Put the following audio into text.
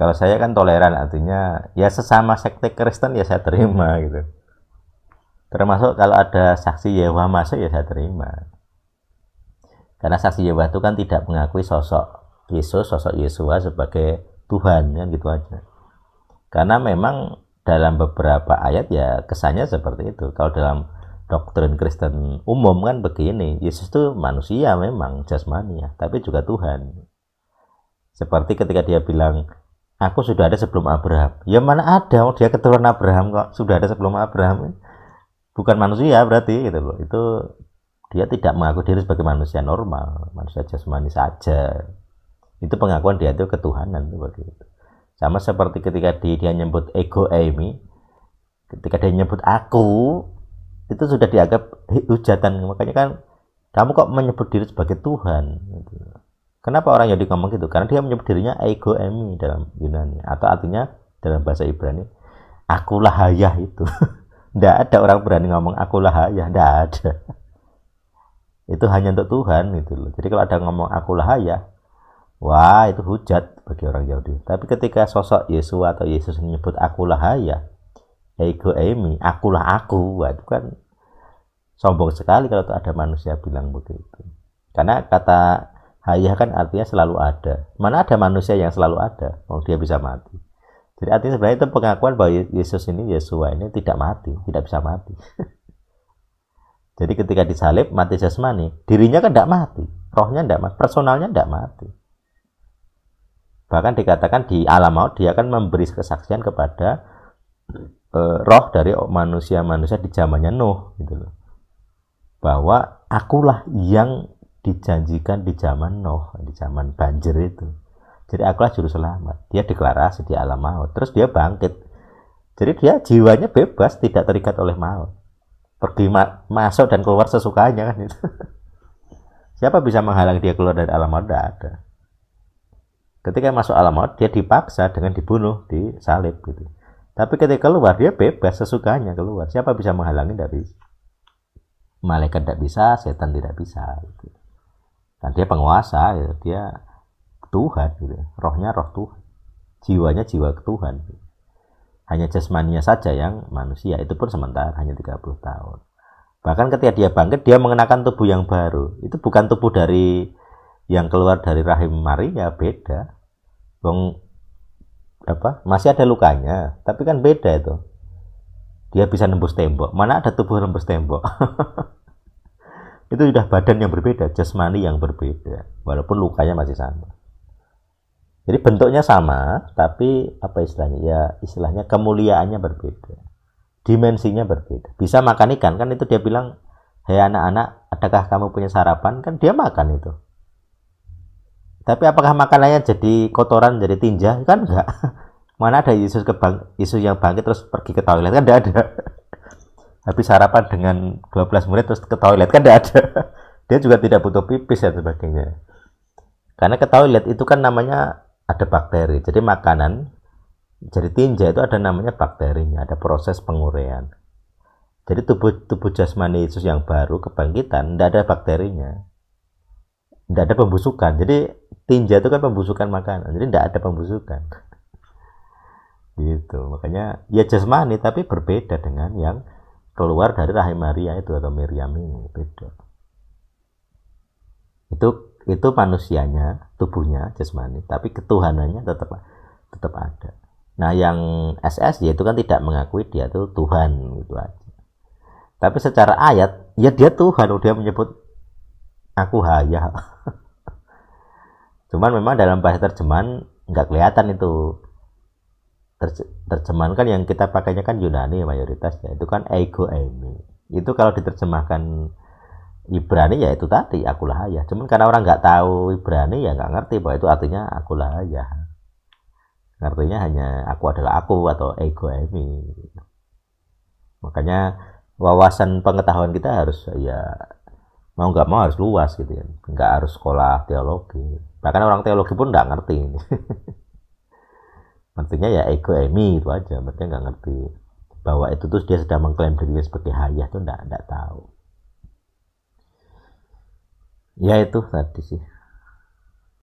kalau saya kan toleran artinya ya sesama sekte Kristen ya saya terima gitu. Termasuk kalau ada saksi Yehova masuk ya saya terima. Karena saksi Yehova itu kan tidak mengakui sosok Yesus sosok Yesua sebagai Tuhan kan gitu aja. Karena memang dalam beberapa ayat ya kesannya seperti itu. Kalau dalam doktrin Kristen umum kan begini Yesus itu manusia memang jasmani ya tapi juga Tuhan. Seperti ketika dia bilang aku sudah ada sebelum Abraham. Ya mana ada? Dia keturunan Abraham kok. Sudah ada sebelum Abraham. Bukan manusia berarti gitu loh. Itu dia tidak mengaku diri sebagai manusia normal. Manusia jasmani saja. Itu pengakuan dia itu ketuhanan seperti itu. Sama seperti ketika dia, dia nyebut ego Amy ketika dia nyebut aku itu sudah dianggap hujatan. Makanya kan kamu kok menyebut diri sebagai Tuhan. Kenapa orang yang ngomong gitu karena dia menyebut dirinya ego Amy dalam Yunani atau artinya dalam bahasa Ibrani akulah hayah itu Tidak ada orang berani ngomong akulah hayah, tidak ada. Itu hanya untuk Tuhan gitu loh. Jadi kalau ada ngomong akulah hayah, wah itu hujat bagi orang Yahudi. Tapi ketika sosok Yesus atau Yesus menyebut akulah hayah, ego emi, akulah aku, wah itu kan sombong sekali kalau ada manusia bilang begitu. Karena kata hayah kan artinya selalu ada. Mana ada manusia yang selalu ada? Oh, dia bisa mati. Jadi artinya sebenarnya itu pengakuan bahwa Yesus ini, Yesua ini tidak mati, tidak bisa mati. Jadi ketika disalib mati jasmani, dirinya kan tidak mati, rohnya tidak mati, personalnya tidak mati. Bahkan dikatakan di alam maut dia akan memberi kesaksian kepada e, roh dari manusia-manusia di zamannya Nuh gitu loh. Bahwa akulah yang dijanjikan di zaman Nuh, di zaman banjir itu jadi akulah juru selamat. Dia deklarasi di alam maut. Terus dia bangkit. Jadi dia jiwanya bebas, tidak terikat oleh maut. Pergi ma masuk dan keluar sesukanya kan itu. Siapa bisa menghalangi dia keluar dari alam maut? Tidak ada. Ketika masuk alam maut, dia dipaksa dengan dibunuh, disalib gitu. Tapi ketika keluar, dia bebas sesukanya keluar. Siapa bisa menghalangi? Tidak bisa. Malaikat tidak bisa, setan tidak bisa. Gitu. Dan dia penguasa, ya. dia Tuhan gitu ya. rohnya roh Tuhan jiwanya jiwa Tuhan gitu. hanya jasmaninya saja yang manusia itu pun sementara hanya 30 tahun bahkan ketika dia bangkit dia mengenakan tubuh yang baru itu bukan tubuh dari yang keluar dari rahim Maria beda apa masih ada lukanya tapi kan beda itu dia bisa nembus tembok mana ada tubuh nembus tembok itu sudah badan yang berbeda jasmani yang berbeda walaupun lukanya masih sama jadi bentuknya sama, tapi apa istilahnya? Ya istilahnya kemuliaannya berbeda. Dimensinya berbeda. Bisa makan ikan kan itu dia bilang, "Hei anak-anak, adakah kamu punya sarapan?" Kan dia makan itu. Tapi apakah makanannya jadi kotoran, jadi tinja? Kan enggak. Mana ada Yesus ke bang, Yesus yang bangkit terus pergi ke toilet kan enggak ada. Habis sarapan dengan 12 murid terus ke toilet kan enggak ada. Dia juga tidak butuh pipis dan sebagainya. Karena ke toilet itu kan namanya ada bakteri. Jadi makanan jadi tinja itu ada namanya bakterinya, ada proses penguraian. Jadi tubuh tubuh jasmani Yesus yang baru kebangkitan tidak ada bakterinya. Tidak ada pembusukan. Jadi tinja itu kan pembusukan makanan. Jadi tidak ada pembusukan. gitu. Makanya ya jasmani tapi berbeda dengan yang keluar dari rahim Maria itu atau Miriam ini beda. Itu itu manusianya tubuhnya jasmani tapi ketuhanannya tetap tetap ada. Nah yang SS yaitu kan tidak mengakui dia itu Tuhan gitu aja. Tapi secara ayat ya dia Tuhan dia menyebut aku haya. Cuman memang dalam bahasa terjemahan nggak kelihatan itu terjemahan kan yang kita pakainya kan Yunani mayoritas ya itu kan ego emi itu kalau diterjemahkan Ibrani ya itu tadi akulah ayah. Cuman karena orang nggak tahu Ibrani ya nggak ngerti bahwa itu artinya akulah ayah. Artinya hanya aku adalah aku atau ego emi. Makanya wawasan pengetahuan kita harus ya mau nggak mau harus luas gitu ya. Nggak harus sekolah teologi. Bahkan orang teologi pun nggak ngerti ini. Artinya ya ego emi itu aja. Mereka nggak ngerti bahwa itu tuh dia sedang mengklaim dirinya sebagai ayah tuh nggak nggak tahu ya itu tadi sih